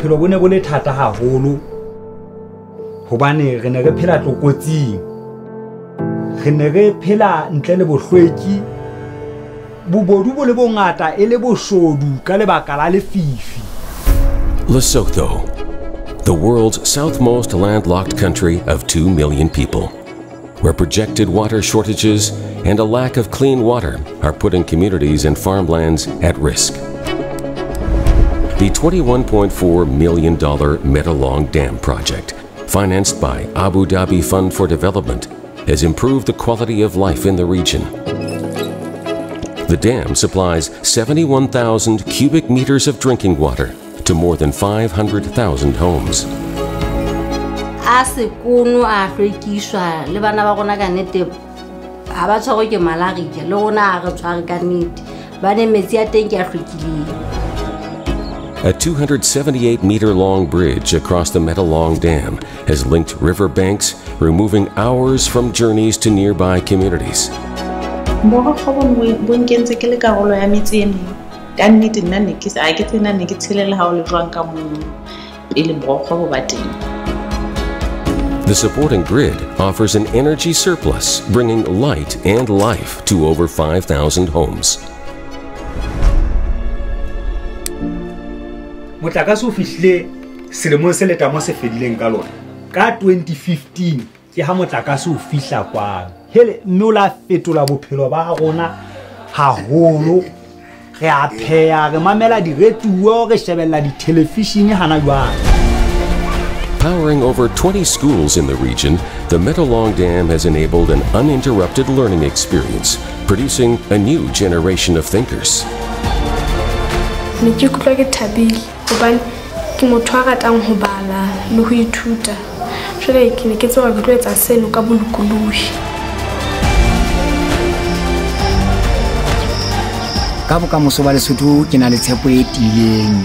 bophelo bo ne bo le thata haholo. Hobane re ne re phela tlokotsing. Re ne re phela ntle le bohlweki. Bobodu bo le bongata e le boshodu ka lebaka la lefifi. Lesotho, the world's southmost landlocked country of 2 million people, where projected water shortages and a lack of clean water are putting communities and farmlands at risk. The $21.4 million Metolong Dam project, financed by Abu Dhabi Fund for Development, has improved the quality of life in the region. The dam supplies 71,000 cubic meters of drinking water to more than 500,000 homes. ba rona ka a teng ke a hlwekileng A 278 meter long bridge across the Metolong Dam has linked river banks, removing hours from journeys to nearby communities. The supporting grid offers an energy surplus, bringing light and life to over 5,000 homes. Motlakase o fihlile selemong se letamo se fedileng ka lona. Ka 2015 ke ha motlakase o fihla kwano. Hele mme o la fetola bophelo ba rona haholo. Re a pheya re mamela diretuo re shebella dithelefishene hana jwale. Powering over 20 schools in the region, the Metolong Dam has enabled an uninterrupted learning experience, producing a new generation of thinkers. ne ke ikutlwa ke thabile hobane ke motho a ratang ho bala le ho ithuta. Jwale ke ne ke tseba ke tlo etsa seno ka bolokolohi. Ka bokamoso ba lesotho ke na le tshepo e tiileng.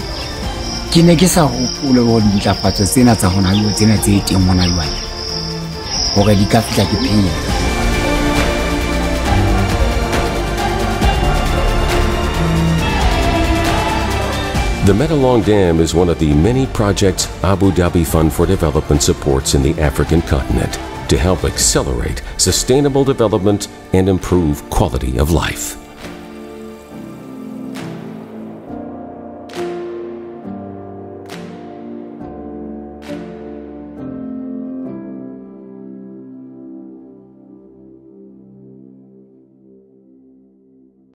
Ke ne ke sa hopole gore dintlafatso tsena tsa hona le tsena tse teng hona jwale hore di ka fihla ke phela The Metolong Dam is one of the many projects Abu Dhabi Fund for Development supports in the African continent to help accelerate sustainable development and improve quality of life.